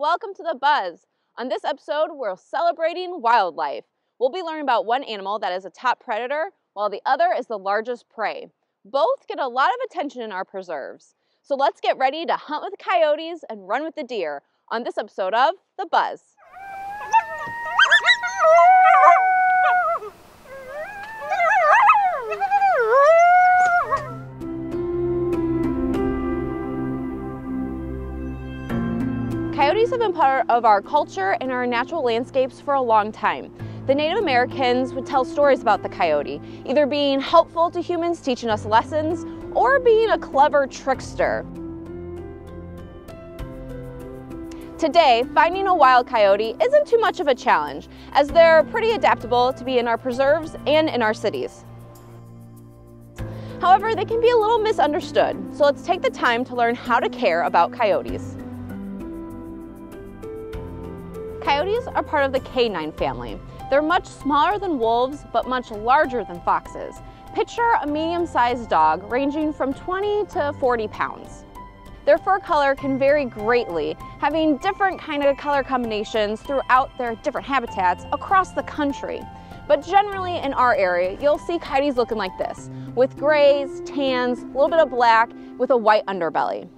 Welcome to The Buzz. On this episode, we're celebrating wildlife. We'll be learning about one animal that is a top predator, while the other is the largest prey. Both get a lot of attention in our preserves. So let's get ready to hunt with coyotes and run with the deer on this episode of The Buzz. Part of our culture and our natural landscapes for a long time. The Native Americans would tell stories about the coyote, either being helpful to humans, teaching us lessons, or being a clever trickster. Today, finding a wild coyote isn't too much of a challenge, as they're pretty adaptable to be in our preserves and in our cities. However, they can be a little misunderstood, so let's take the time to learn how to care about coyotes. Coyotes are part of the canine family. They're much smaller than wolves, but much larger than foxes. Picture a medium-sized dog ranging from 20 to 40 pounds. Their fur color can vary greatly, having different kind of color combinations throughout their different habitats across the country. But generally in our area, you'll see coyotes looking like this, with grays, tans, a little bit of black, with a white underbelly.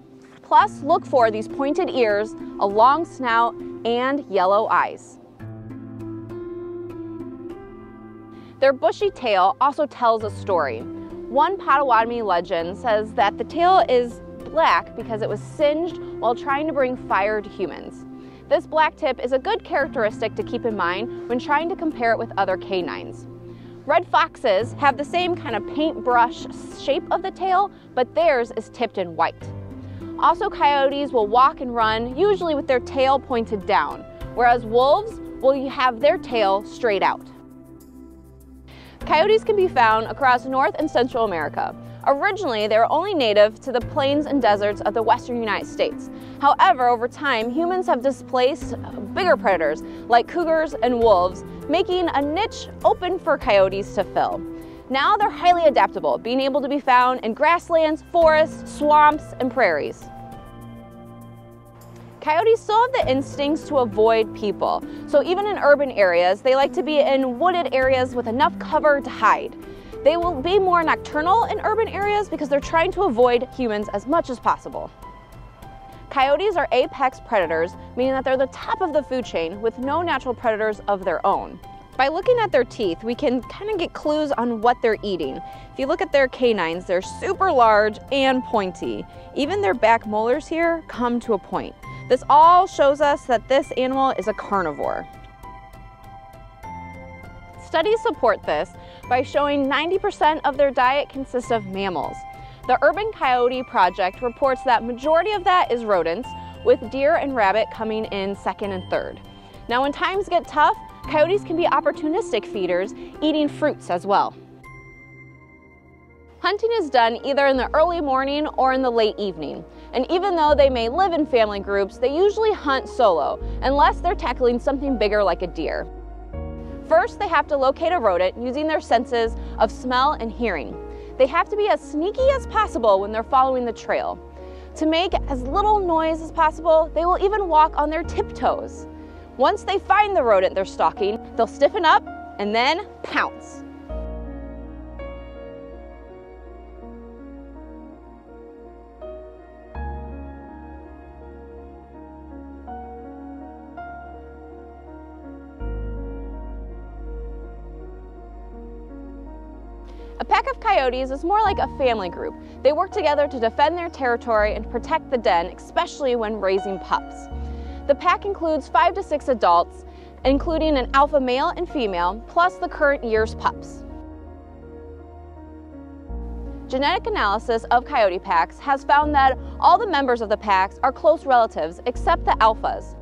Plus, look for these pointed ears, a long snout, and yellow eyes. Their bushy tail also tells a story. One Potawatomi legend says that the tail is black because it was singed while trying to bring fire to humans. This black tip is a good characteristic to keep in mind when trying to compare it with other canines. Red foxes have the same kind of paintbrush shape of the tail, but theirs is tipped in white. Also, coyotes will walk and run, usually with their tail pointed down, whereas wolves will have their tail straight out. Coyotes can be found across North and Central America. Originally, they were only native to the plains and deserts of the western United States. However, over time, humans have displaced bigger predators like cougars and wolves, making a niche open for coyotes to fill. Now they're highly adaptable, being able to be found in grasslands, forests, swamps, and prairies. Coyotes still have the instincts to avoid people. So even in urban areas, they like to be in wooded areas with enough cover to hide. They will be more nocturnal in urban areas because they're trying to avoid humans as much as possible. Coyotes are apex predators, meaning that they're the top of the food chain with no natural predators of their own. By looking at their teeth, we can kind of get clues on what they're eating. If you look at their canines, they're super large and pointy. Even their back molars here come to a point. This all shows us that this animal is a carnivore. Studies support this by showing 90% of their diet consists of mammals. The Urban Coyote Project reports that majority of that is rodents, with deer and rabbit coming in second and third. Now when times get tough, coyotes can be opportunistic feeders, eating fruits as well. Hunting is done either in the early morning or in the late evening. And even though they may live in family groups, they usually hunt solo, unless they're tackling something bigger like a deer. First, they have to locate a rodent using their senses of smell and hearing. They have to be as sneaky as possible when they're following the trail. To make as little noise as possible, they will even walk on their tiptoes. Once they find the rodent they're stalking, they'll stiffen up and then pounce. Pack of coyotes is more like a family group. They work together to defend their territory and protect the den, especially when raising pups. The pack includes five to six adults, including an alpha male and female, plus the current year's pups. Genetic analysis of coyote packs has found that all the members of the packs are close relatives except the alphas.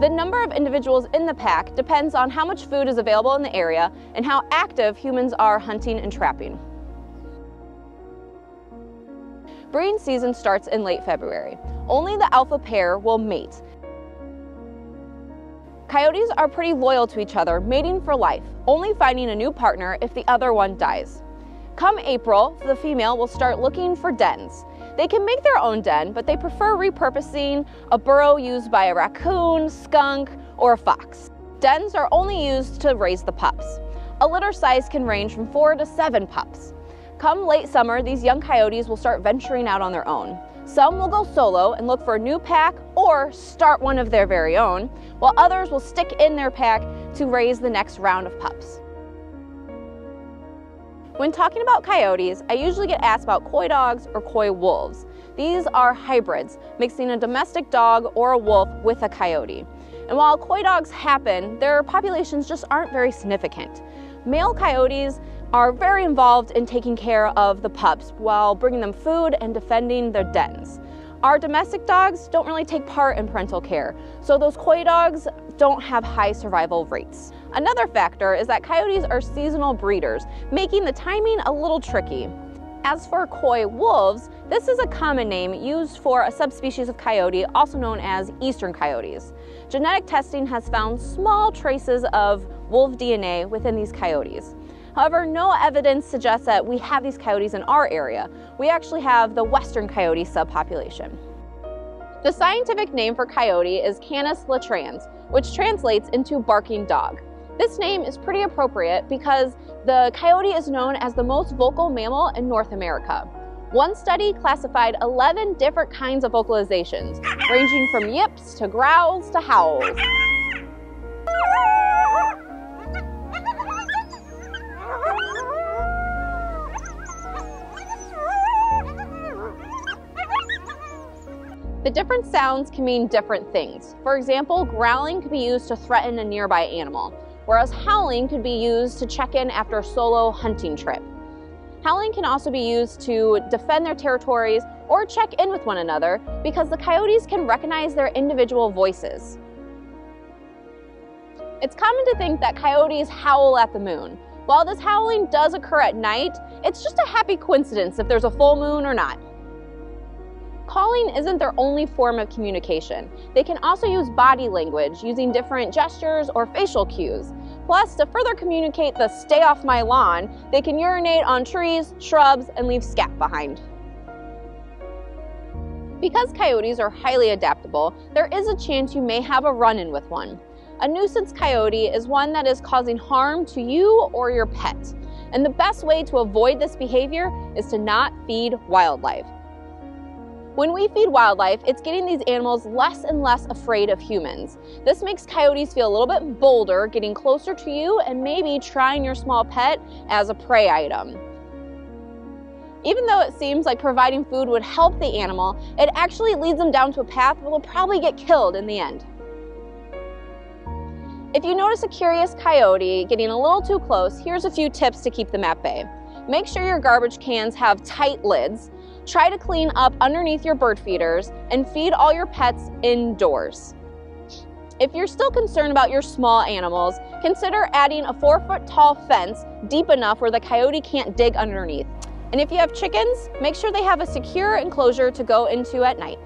The number of individuals in the pack depends on how much food is available in the area and how active humans are hunting and trapping. Breeding season starts in late February. Only the alpha pair will mate. Coyotes are pretty loyal to each other, mating for life, only finding a new partner if the other one dies. Come April, the female will start looking for dens. They can make their own den, but they prefer repurposing a burrow used by a raccoon, skunk, or a fox. Dens are only used to raise the pups. A litter size can range from four to seven pups. Come late summer, these young coyotes will start venturing out on their own. Some will go solo and look for a new pack or start one of their very own, while others will stick in their pack to raise the next round of pups. When talking about coyotes, I usually get asked about coy dogs or coy wolves. These are hybrids, mixing a domestic dog or a wolf with a coyote. And while coy dogs happen, their populations just aren't very significant. Male coyotes are very involved in taking care of the pups while bringing them food and defending their dens. Our domestic dogs don't really take part in parental care, so those coy dogs don't have high survival rates. Another factor is that coyotes are seasonal breeders, making the timing a little tricky. As for coy wolves, this is a common name used for a subspecies of coyote, also known as eastern coyotes. Genetic testing has found small traces of wolf DNA within these coyotes. However, no evidence suggests that we have these coyotes in our area. We actually have the western coyote subpopulation. The scientific name for coyote is Canis latrans, which translates into barking dog. This name is pretty appropriate because the coyote is known as the most vocal mammal in North America. One study classified 11 different kinds of vocalizations, ranging from yips to growls to howls. The different sounds can mean different things. For example, growling can be used to threaten a nearby animal, whereas howling could be used to check in after a solo hunting trip. Howling can also be used to defend their territories or check in with one another because the coyotes can recognize their individual voices. It's common to think that coyotes howl at the moon. While this howling does occur at night, it's just a happy coincidence if there's a full moon or not. Calling isn't their only form of communication. They can also use body language using different gestures or facial cues. Plus, to further communicate the stay off my lawn, they can urinate on trees, shrubs, and leave scat behind. Because coyotes are highly adaptable, there is a chance you may have a run-in with one. A nuisance coyote is one that is causing harm to you or your pet. And the best way to avoid this behavior is to not feed wildlife. When we feed wildlife, it's getting these animals less and less afraid of humans. This makes coyotes feel a little bit bolder, getting closer to you and maybe trying your small pet as a prey item. Even though it seems like providing food would help the animal, it actually leads them down to a path where they'll probably get killed in the end. If you notice a curious coyote getting a little too close, here's a few tips to keep them at bay. Make sure your garbage cans have tight lids. Try to clean up underneath your bird feeders and feed all your pets indoors. If you're still concerned about your small animals, consider adding a four foot tall fence deep enough where the coyote can't dig underneath. And if you have chickens, make sure they have a secure enclosure to go into at night.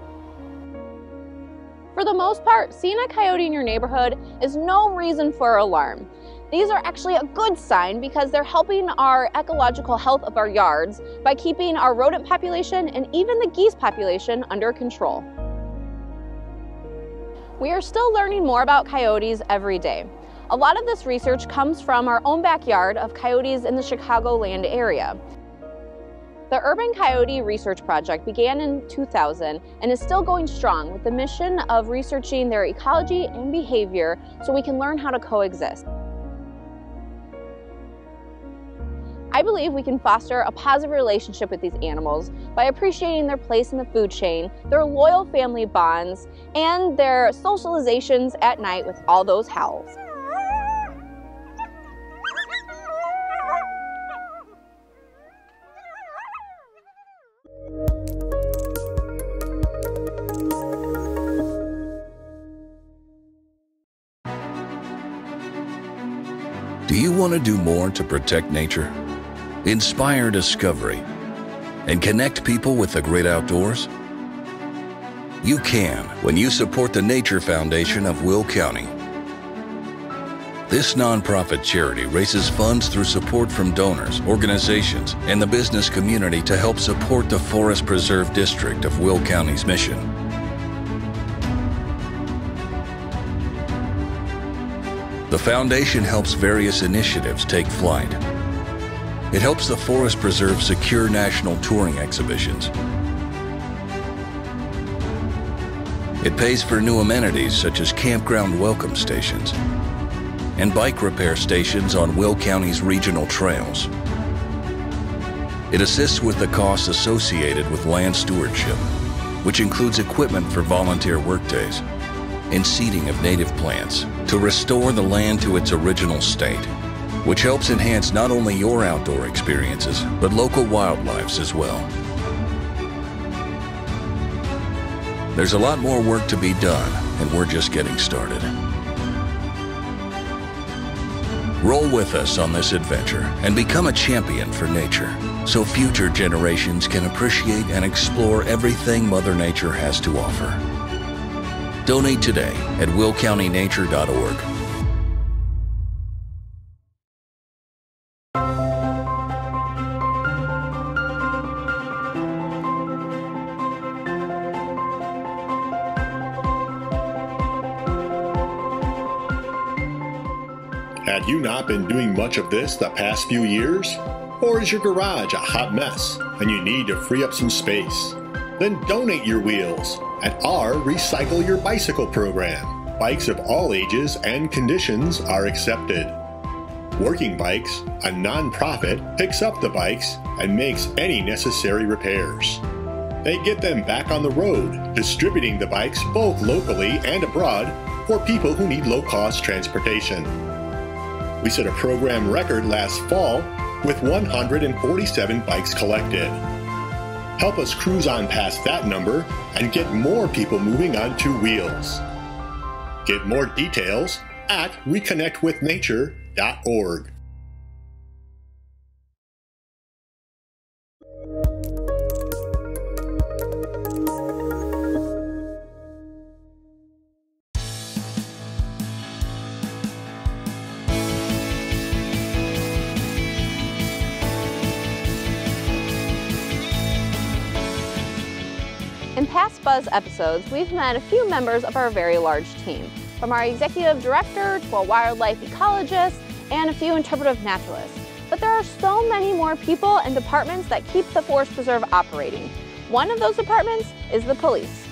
For the most part, seeing a coyote in your neighborhood is no reason for alarm. These are actually a good sign because they're helping our ecological health of our yards by keeping our rodent population and even the geese population under control. We are still learning more about coyotes every day. A lot of this research comes from our own backyard of coyotes in the Chicagoland area. The Urban Coyote Research Project began in 2000 and is still going strong with the mission of researching their ecology and behavior so we can learn how to coexist. I believe we can foster a positive relationship with these animals by appreciating their place in the food chain, their loyal family bonds, and their socializations at night with all those howls. Do you want to do more to protect nature? Inspire discovery, and connect people with the great outdoors? You can when you support the Nature Foundation of Will County. This nonprofit charity raises funds through support from donors, organizations, and the business community to help support the Forest Preserve District of Will County's mission. The foundation helps various initiatives take flight. It helps the Forest Preserve secure national touring exhibitions. It pays for new amenities such as campground welcome stations, and bike repair stations on Will County's regional trails. It assists with the costs associated with land stewardship, which includes equipment for volunteer workdays and seeding of native plants to restore the land to its original state, which helps enhance not only your outdoor experiences, but local wildlife's as well. There's a lot more work to be done, and we're just getting started. Roll with us on this adventure and become a champion for nature so future generations can appreciate and explore everything Mother Nature has to offer. Donate today at willcountynature.org. not been doing much of this the past few years? Or is your garage a hot mess and you need to free up some space? Then donate your wheels at our Recycle Your Bicycle program. Bikes of all ages and conditions are accepted. Working Bikes, a nonprofit, picks up the bikes and makes any necessary repairs. They get them back on the road, distributing the bikes both locally and abroad for people who need low cost transportation. We set a program record last fall with 147 bikes collected. Help us cruise on past that number and get more people moving on two wheels. Get more details at reconnectwithnature.org. Buzz episodes, we've met a few members of our very large team, from our executive director to a wildlife ecologist and a few interpretive naturalists. But there are so many more people and departments that keep the Forest Preserve operating. One of those departments is the police.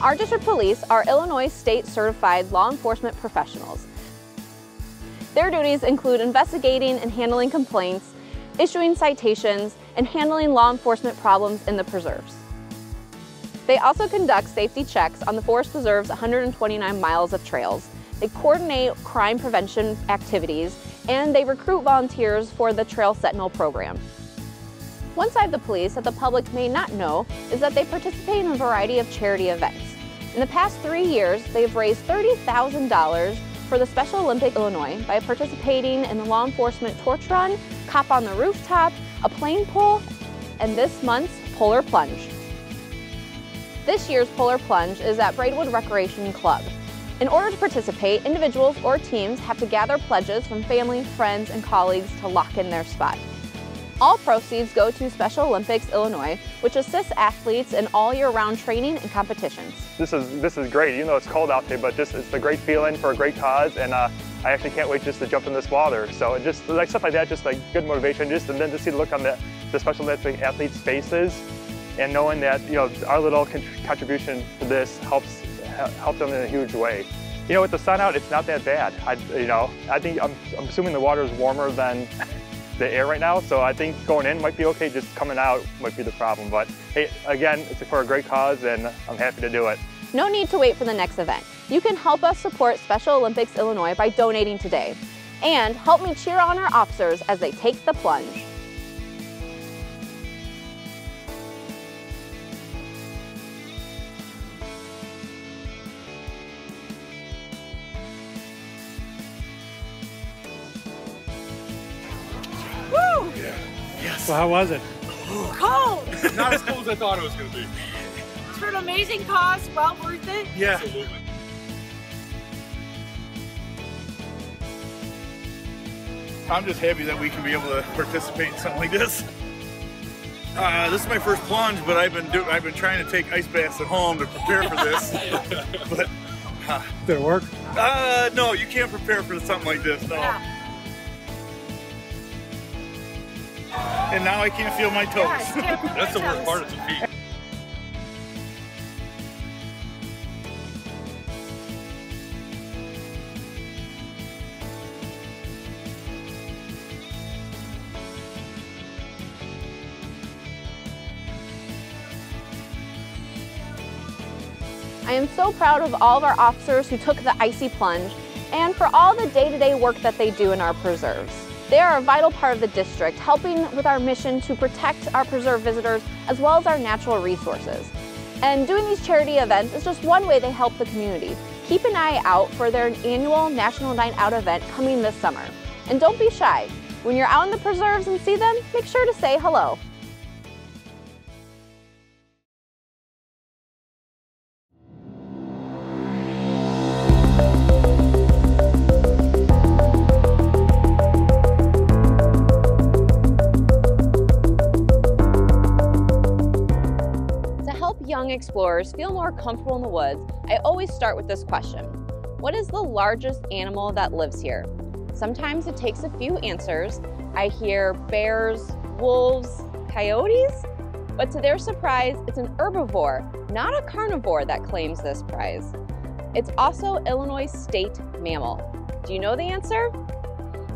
Our district police are Illinois state certified law enforcement professionals. Their duties include investigating and handling complaints, issuing citations, and handling law enforcement problems in the preserves. They also conduct safety checks on the Forest Preserve's 129 miles of trails. They coordinate crime prevention activities, and they recruit volunteers for the Trail Sentinel program. One side of the police that the public may not know is that they participate in a variety of charity events. In the past three years, they've raised $30,000 for the Special Olympic Illinois by participating in the law enforcement torch run, cop on the rooftop, a plane pull, and this month's Polar Plunge. This year's Polar Plunge is at Braidwood Recreation Club. In order to participate, individuals or teams have to gather pledges from family, friends, and colleagues to lock in their spot. All proceeds go to Special Olympics Illinois, which assists athletes in all year-round training and competitions. This is this is great. You know it's cold out there, but just it's a great feeling for a great cause, and uh, I actually can't wait just to jump in this water. So it just like stuff like that, just like good motivation. Just and then to see the look on the, the Special Olympic athletes' faces, and knowing that you know our little contribution to this helps help them in a huge way. You know, with the sun out, it's not that bad. I you know I think I'm, I'm assuming the water is warmer than the air right now, so I think going in might be okay, just coming out might be the problem. But hey, again, it's for a great cause and I'm happy to do it. No need to wait for the next event. You can help us support Special Olympics Illinois by donating today. And help me cheer on our officers as they take the plunge. Yes. Well, how was it? Cold. Not as cold as I thought it was going to be. It's for an amazing cause, well worth it. Yeah. Absolutely. I'm just happy that we can be able to participate in something like this. Uh, this is my first plunge, but I've been do I've been trying to take ice baths at home to prepare for this. but uh, did it work? Uh, no, you can't prepare for something like this. No. Yeah. And now I can't feel my toes. That's the worst part of the feet. I am so proud of all of our officers who took the icy plunge and for all the day-to-day work that they do in our preserves. They are a vital part of the district, helping with our mission to protect our preserve visitors as well as our natural resources. And doing these charity events is just one way they help the community. Keep an eye out for their annual National Night Out event coming this summer. And don't be shy. When you're out in the preserves and see them, make sure to say hello. Explorers feel more comfortable in the woods, I always start with this question. What is the largest animal that lives here? Sometimes it takes a few answers. I hear bears, wolves, coyotes, but to their surprise, it's an herbivore, not a carnivore that claims this prize. It's also Illinois state mammal. Do you know the answer?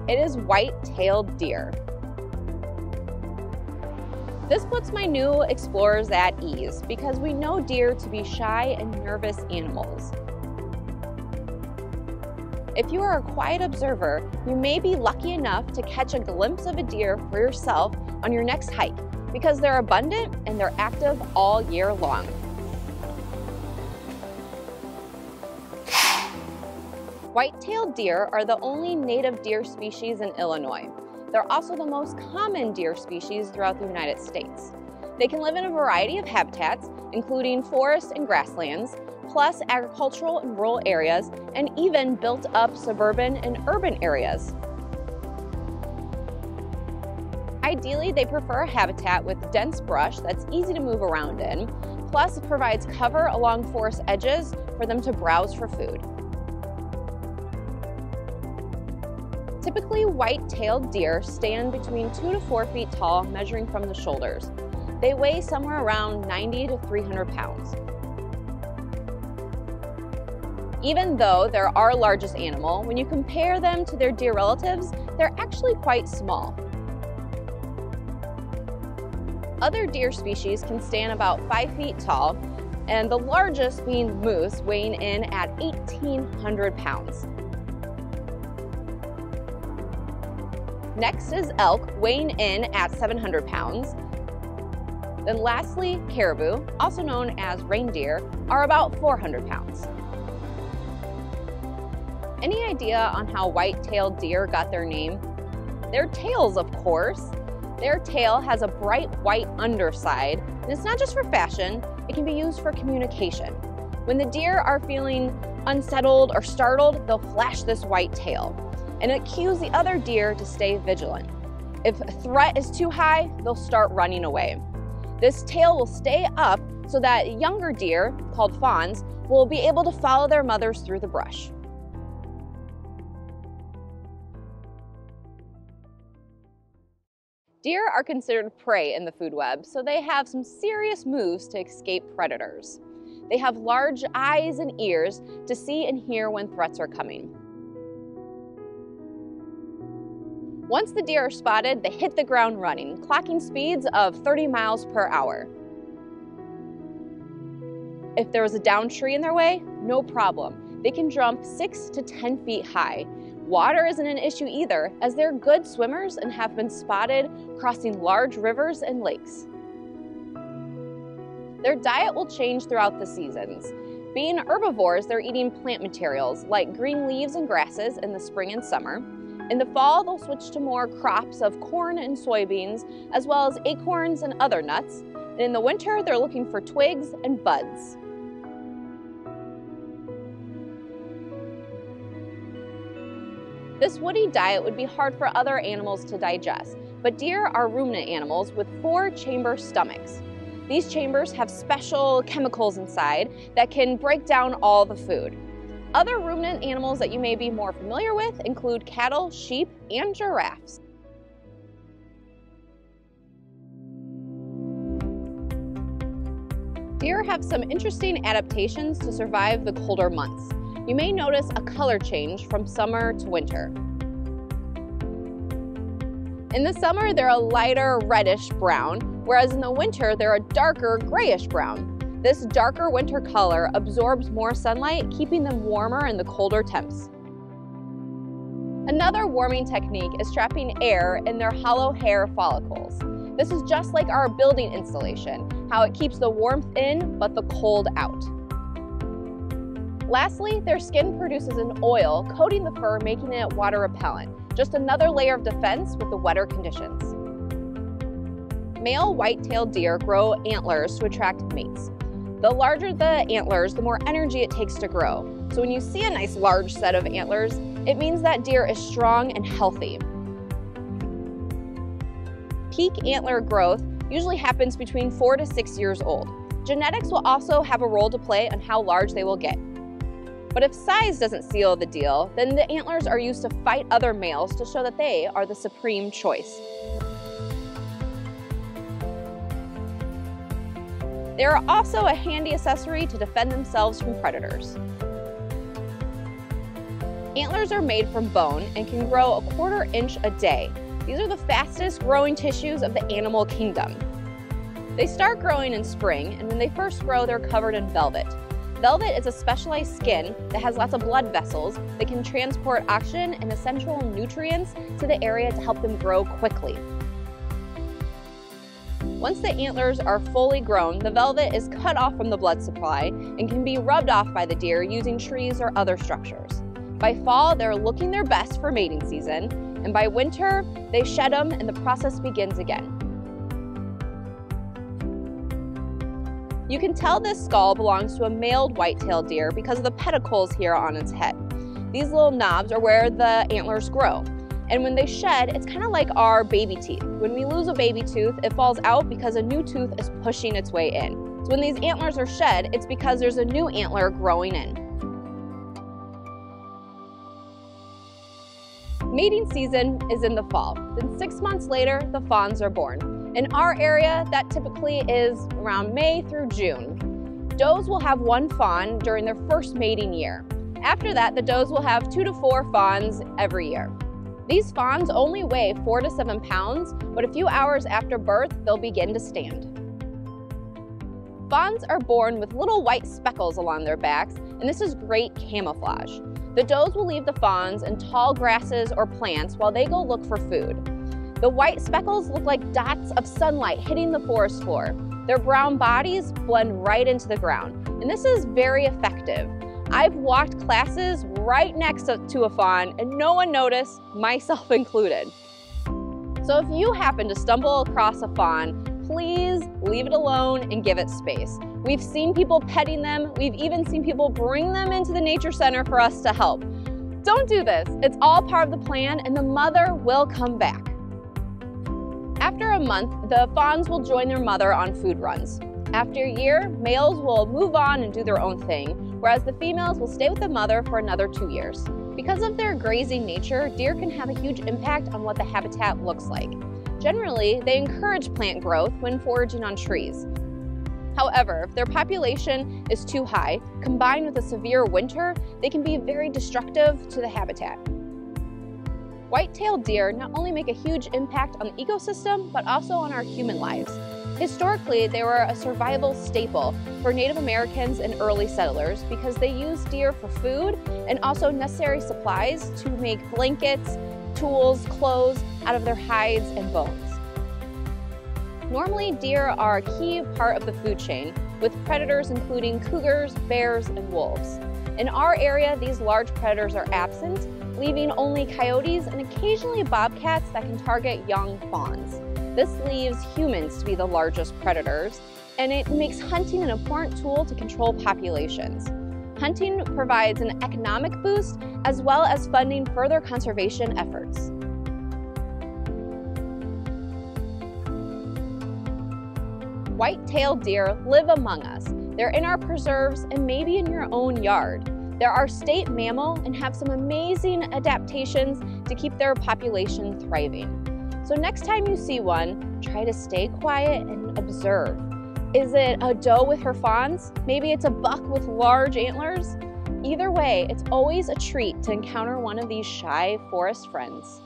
It is white-tailed deer. This puts my new explorers at ease because we know deer to be shy and nervous animals. If you are a quiet observer, you may be lucky enough to catch a glimpse of a deer for yourself on your next hike because they're abundant and they're active all year long. White-tailed deer are the only native deer species in Illinois. They're also the most common deer species throughout the United States. They can live in a variety of habitats, including forests and grasslands, plus agricultural and rural areas, and even built up suburban and urban areas. Ideally, they prefer a habitat with dense brush that's easy to move around in, plus it provides cover along forest edges for them to browse for food. Typically, white-tailed deer stand between two to four feet tall, measuring from the shoulders. They weigh somewhere around 90 to 300 pounds. Even though they're our largest animal, when you compare them to their deer relatives, they're actually quite small. Other deer species can stand about 5 feet tall, and the largest being moose, weighing in at 1,800 pounds. Next is elk, weighing in at 700 pounds. Then lastly, caribou, also known as reindeer, are about 400 pounds. Any idea on how white-tailed deer got their name? Their tails, of course. Their tail has a bright white underside, and it's not just for fashion, it can be used for communication. When the deer are feeling unsettled or startled, they'll flash this white tail, and it cues the other deer to stay vigilant. If a threat is too high, they'll start running away. This tail will stay up so that younger deer, called fawns, will be able to follow their mothers through the brush. Deer are considered prey in the food web, so they have some serious moves to escape predators. They have large eyes and ears to see and hear when threats are coming. Once the deer are spotted, they hit the ground running, clocking speeds of 30 miles per hour. If there was a down tree in their way, no problem. They can jump 6 to 10 feet high. Water isn't an issue either, as they're good swimmers and have been spotted crossing large rivers and lakes. Their diet will change throughout the seasons. Being herbivores, they're eating plant materials like green leaves and grasses in the spring and summer. In the fall, they'll switch to more crops of corn and soybeans, as well as acorns and other nuts. And in the winter, they're looking for twigs and buds. This woody diet would be hard for other animals to digest, but deer are ruminant animals with four chamber stomachs. These chambers have special chemicals inside that can break down all the food. Other ruminant animals that you may be more familiar with include cattle, sheep, and giraffes. Deer have some interesting adaptations to survive the colder months. You may notice a color change from summer to winter. In the summer, they're a lighter reddish brown, whereas in the winter, they're a darker grayish brown. This darker winter color absorbs more sunlight, keeping them warmer in the colder temps. Another warming technique is trapping air in their hollow hair follicles. This is just like our building insulation, how it keeps the warmth in but the cold out. Lastly, their skin produces an oil coating the fur, making it water repellent. Just another layer of defense with the wetter conditions. Male white-tailed deer grow antlers to attract mates. The larger the antlers, the more energy it takes to grow. So when you see a nice large set of antlers, it means that deer is strong and healthy. Peak antler growth usually happens between four to six years old. Genetics will also have a role to play on how large they will get. But if size doesn't seal the deal, then the antlers are used to fight other males to show that they are the supreme choice. They are also a handy accessory to defend themselves from predators. Antlers are made from bone and can grow a quarter inch a day. These are the fastest growing tissues of the animal kingdom. They start growing in spring, and when they first grow, they're covered in velvet. Velvet is a specialized skin that has lots of blood vessels that can transport oxygen and essential nutrients to the area to help them grow quickly. Once the antlers are fully grown, the velvet is cut off from the blood supply and can be rubbed off by the deer using trees or other structures. By fall, they're looking their best for mating season, and by winter, they shed them and the process begins again. You can tell this skull belongs to a male white-tailed deer because of the pedicles here on its head. These little knobs are where the antlers grow. And when they shed, it's kind of like our baby teeth. When we lose a baby tooth, it falls out because a new tooth is pushing its way in. So when these antlers are shed, it's because there's a new antler growing in. Mating season is in the fall. Then six months later, the fawns are born. In our area, that typically is around May through June. Does will have one fawn during their first mating year. After that, the does will have two to four fawns every year. These fawns only weigh four to seven pounds, but a few hours after birth, they'll begin to stand. Fawns are born with little white speckles along their backs, and this is great camouflage. The does will leave the fawns in tall grasses or plants while they go look for food. The white speckles look like dots of sunlight hitting the forest floor. Their brown bodies blend right into the ground, and this is very effective. I've walked classes right next to a fawn and no one noticed, myself included. So if you happen to stumble across a fawn, please leave it alone and give it space. We've seen people petting them. We've even seen people bring them into the nature center for us to help. Don't do this. It's all part of the plan and the mother will come back. After a month, the fawns will join their mother on food runs. After a year, males will move on and do their own thing, whereas the females will stay with the mother for another two years. Because of their grazing nature, deer can have a huge impact on what the habitat looks like. Generally, they encourage plant growth when foraging on trees. However, if their population is too high, combined with a severe winter, they can be very destructive to the habitat. White-tailed deer not only make a huge impact on the ecosystem, but also on our human lives. Historically, they were a survival staple for Native Americans and early settlers because they used deer for food and also necessary supplies to make blankets, tools, clothes out of their hides and bones. Normally, deer are a key part of the food chain, with predators including cougars, bears, and wolves. In our area, these large predators are absent, leaving only coyotes and occasionally bobcats that can target young fawns. This leaves humans to be the largest predators, and it makes hunting an important tool to control populations. hunting provides an economic boost as well as funding further conservation efforts. White-tailed deer live among us. They're in our preserves and maybe in your own yard. They're our state mammal and have some amazing adaptations to keep their population thriving. So next time you see one, try to stay quiet and observe. Is it a doe with her fawns? Maybe it's a buck with large antlers? Either way, it's always a treat to encounter one of these shy forest friends.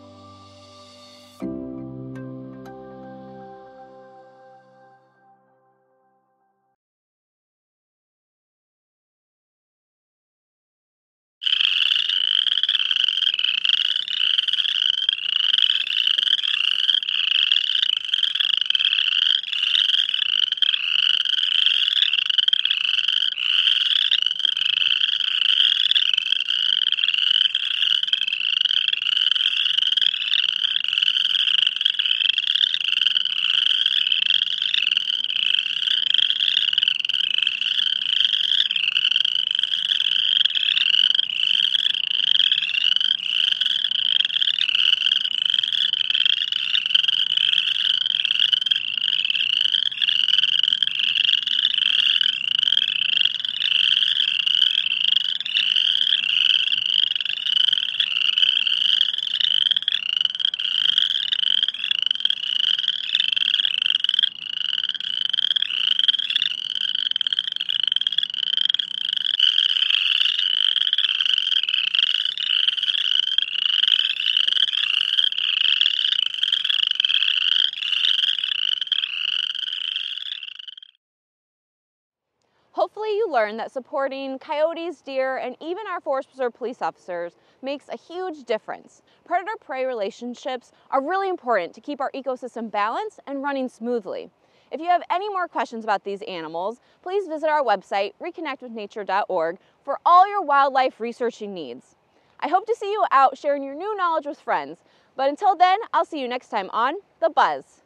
Hopefully you that supporting coyotes, deer, and even our Forest Preserve police officers makes a huge difference. Predator-prey relationships are really important to keep our ecosystem balanced and running smoothly. If you have any more questions about these animals, please visit our website, reconnectwithnature.org, for all your wildlife researching needs. I hope to see you out sharing your new knowledge with friends, but until then, I'll see you next time on The Buzz.